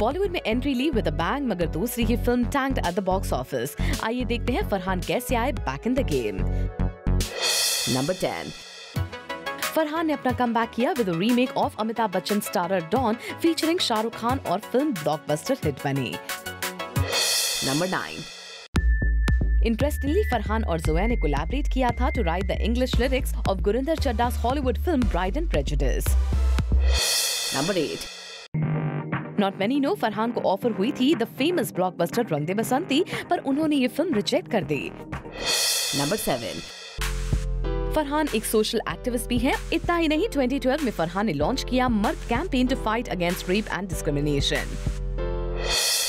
बॉलीवुड में entry Lee with bang मगर दूसरी ही film tanked at the box office आइए देखते हैं, फरहान कैसे आए back in the game number 10 Farhan ने अपना कम किया with remake of Amitabh Bachchan starrer Don featuring Shahrukh Khan और फ़िल्म ब्लॉकबस्टर हिट बनी. नंबर नाइन इंटरेस्टिंगली फरहान और जोया ने कोलैबोरेट किया था to write the English lyrics of Gurinder Chadha's Hollywood film Bride and Prejudice number 8 not many know Farhan को offer हुई थी the famous blockbuster रंग दे बसंती पर उन्होंने ये फ़िल्म रिजेक्ट कर दी नंबर सेवन फरहान एक सोशल एक्टिविस्ट भी हैं। इतना ही नहीं 2012 में फरहान ने लॉन्च किया Mard campaign to fight against rape and discrimination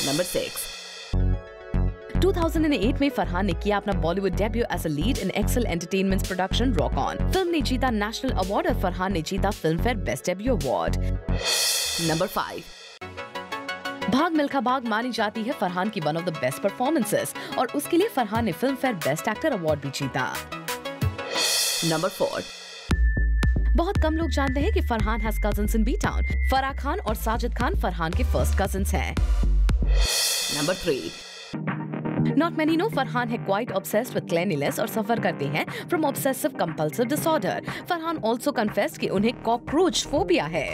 number six 2008 में फरहान ने किया अपना Bollywood debut as a lead in Excel Entertainment production Rock On film ने जीता नेशनल अवार्ड और फरहान ने जीता Filmfare best debut award number five Bhaag Milkha Bhaag मानी जाती है फरहान की one of the best performances और उसके लिए फरहान ने Filmfare best actor award भी जीता। नंबर फोर बहुत कम लोग जानते हैं कि Farhan has cousins in B town Farah Khan और साजिद खान फरहान के फ़र्स्ट कजिन्स हैं। Number three Not many know Farhan है quite obsessed with cleanliness और सफ़र करते हैं from obsessive compulsive disorder. Farhan also confessed कि उन्हें cockroach phobia है।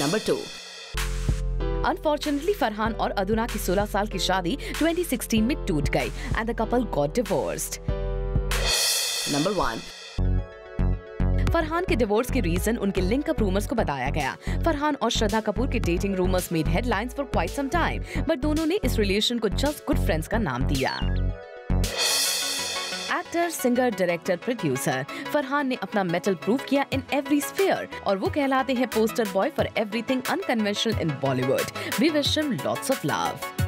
नंबर टू Unfortunately, फरहान और अदुना की 16 साल की शादी 2016 में टूट गई and the couple got divorced number one Farhan के डिवोर्स के रीजन उनके लिंक अप रूमर्स को बताया गया। फरहान और श्रद्धा कपूर के dating rumours made headlines for quite some time but दोनों ने इस रिलेशन को जस्ट गुड फ्रेंड्स का नाम दिया। Actor, singer director producer Farhan ने अपना मेटल प्रूव किया इन एवरी स्पेयर और वो कहलाते हैं poster boy for everything unconventional in Bollywood we wish him lots of love